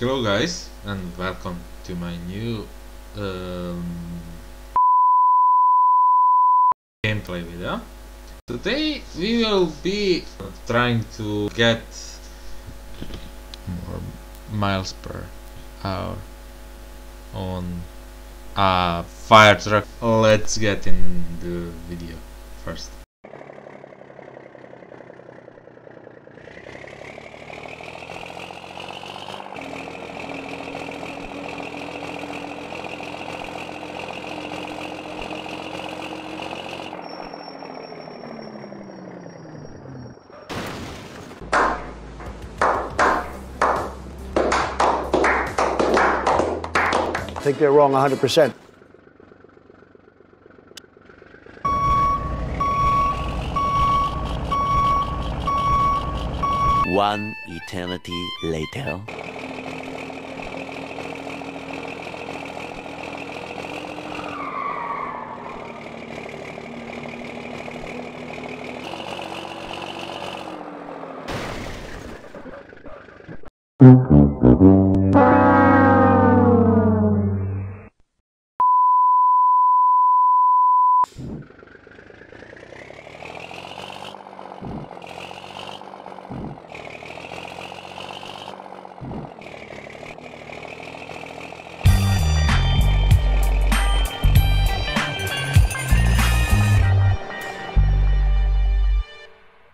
Hello guys and welcome to my new um, gameplay video. Today we will be trying to get more miles per hour on a fire truck. Let's get in the video first. I think they're wrong 100%. One eternity later. you